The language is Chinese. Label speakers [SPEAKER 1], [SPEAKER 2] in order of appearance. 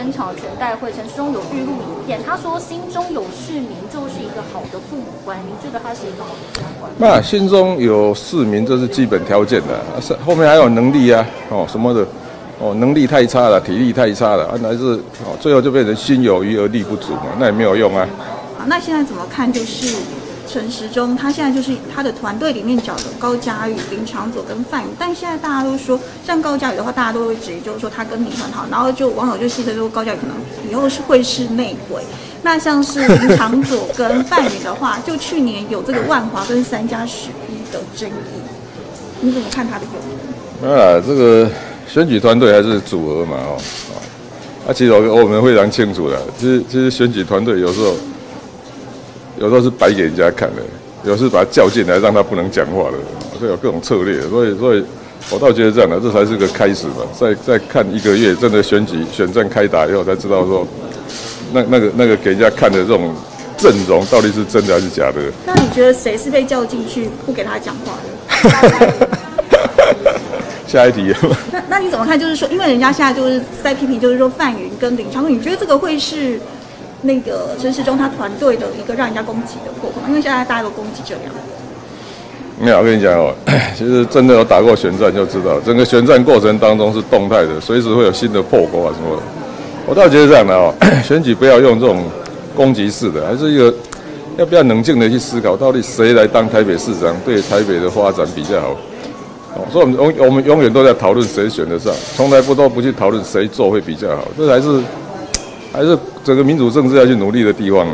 [SPEAKER 1] 登场全代会，陈时中有预录影片，他说心中有市民就是一个好的父母官，您觉得他是一个好的父母官？
[SPEAKER 2] 那心中有市民这是基本条件的，是后面还有能力啊，哦什么的，哦能力太差了，体力太差了，啊还是哦最后就变成心有余而力不足嘛，那也没有用啊。
[SPEAKER 3] 好，那现在怎么看？就是陈时中，他现在就是他的团队里面找的高嘉宇、林长佐跟范宇，但现在大家都说，像高嘉宇的话，大家都会质疑，就是说他跟你很好，然后就网友就戏称说高嘉宇可能以后是会是内鬼。那像是林长佐跟范宇的话，就去年有这个万华跟三加十一的争议，你怎么看他的有？
[SPEAKER 2] 啊，这个选举团队还是组合嘛，哦，啊，其实我我们非常清楚的，其实其实选举团队有时候有时候是摆给人家看的，有时候把他叫进来让他不能讲话的，所以有各种策略，所以所以我倒觉得这样的，这才是个开始吧。再再看一个月，真的选举选战开打以后，才知道说那那个那个给人家看的这种阵容到底是真的还是假的。
[SPEAKER 3] 那你觉得谁是被叫进去不给他讲话的？
[SPEAKER 2] 下一题。
[SPEAKER 3] 那那你怎么看？就是说，因为人家现在就是在批评，就是说范云跟林长佐，你觉得这个会是那个陈时中他团队的一个让人家攻击的破口？因为现在大家都攻击这样。
[SPEAKER 2] 没有，我跟你讲哦，其实真的有打过选战就知道，整个选战过程当中是动态的，随时会有新的破口啊什么的。我倒觉得这样的哦，选举不要用这种攻击式的，还是一个要不要冷静的去思考，到底谁来当台北市长对台北的发展比较好。哦，所以我们永我们永远都在讨论谁选得上，从来不都不去讨论谁做会比较好，这还是还是整个民主政治要去努力的地方。